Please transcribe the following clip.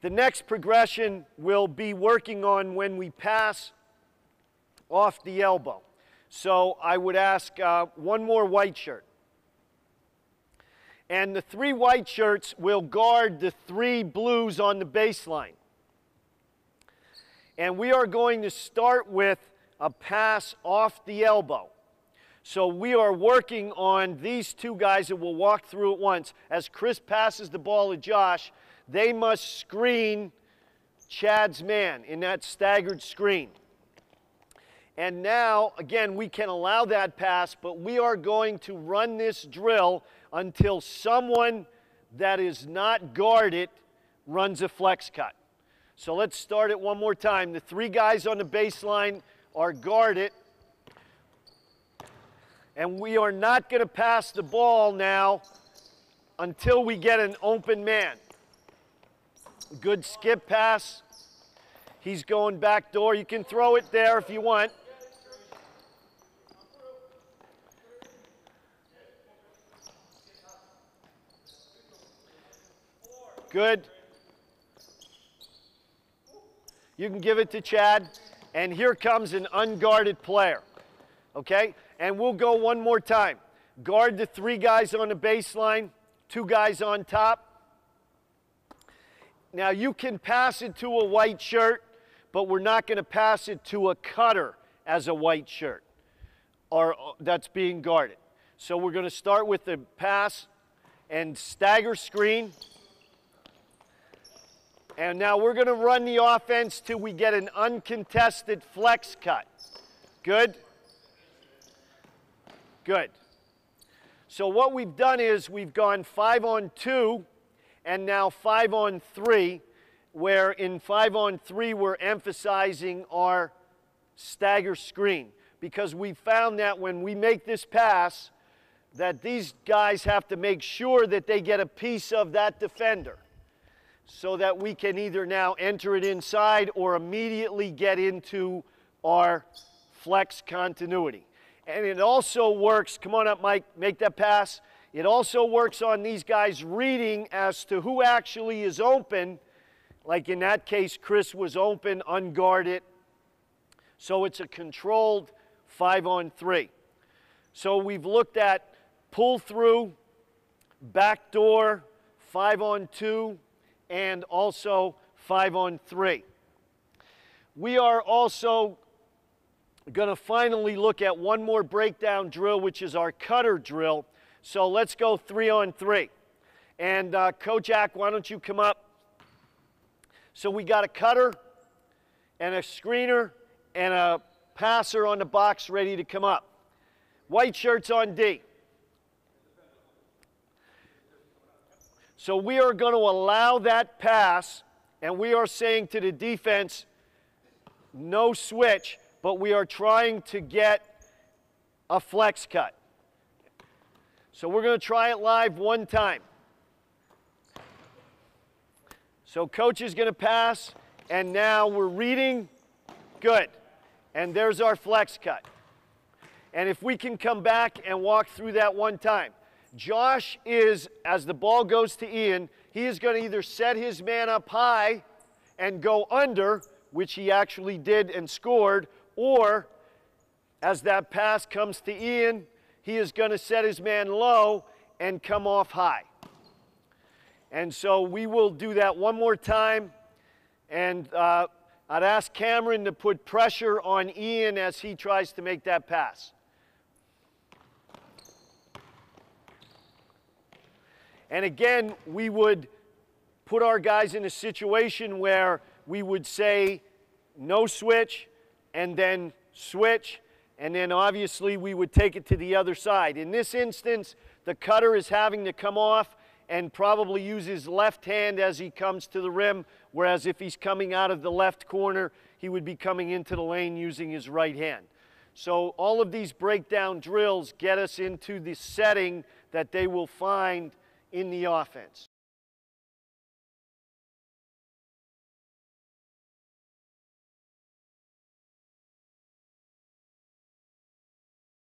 The next progression we'll be working on when we pass off the elbow. So I would ask uh, one more white shirt. And the three white shirts will guard the three blues on the baseline. And we are going to start with a pass off the elbow. So we are working on these two guys that will walk through at once. As Chris passes the ball to Josh, they must screen Chad's man in that staggered screen. And now, again, we can allow that pass, but we are going to run this drill until someone that is not guarded runs a flex cut. So let's start it one more time. The three guys on the baseline are guarded. And we are not going to pass the ball now until we get an open man. Good skip pass. He's going back door. You can throw it there if you want. Good. You can give it to Chad. And here comes an unguarded player. Okay? And we'll go one more time. Guard the three guys on the baseline, two guys on top. Now you can pass it to a white shirt, but we're not going to pass it to a cutter as a white shirt or uh, that's being guarded. So we're going to start with the pass and stagger screen. And now we're going to run the offense till we get an uncontested flex cut. Good? Good. So what we've done is we've gone five on two and now five on three, where in five on three we're emphasizing our stagger screen because we found that when we make this pass that these guys have to make sure that they get a piece of that defender so that we can either now enter it inside or immediately get into our flex continuity. And it also works, come on up Mike, make that pass. It also works on these guys reading as to who actually is open. Like in that case, Chris was open, unguarded. So it's a controlled five on three. So we've looked at pull through, back door, five on two, and also five on three. We are also going to finally look at one more breakdown drill, which is our cutter drill. So let's go three on three. And uh, Kojak, why don't you come up? So we got a cutter and a screener and a passer on the box ready to come up. White shirts on D. So we are going to allow that pass, and we are saying to the defense, no switch, but we are trying to get a flex cut. So we're going to try it live one time. So coach is going to pass, and now we're reading. Good. And there's our flex cut. And if we can come back and walk through that one time. Josh is, as the ball goes to Ian, he is going to either set his man up high and go under, which he actually did and scored, or as that pass comes to Ian, he is going to set his man low and come off high. And so we will do that one more time. And uh, I'd ask Cameron to put pressure on Ian as he tries to make that pass. And again, we would put our guys in a situation where we would say no switch and then switch and then obviously we would take it to the other side. In this instance, the cutter is having to come off and probably use his left hand as he comes to the rim, whereas if he's coming out of the left corner, he would be coming into the lane using his right hand. So all of these breakdown drills get us into the setting that they will find in the offense.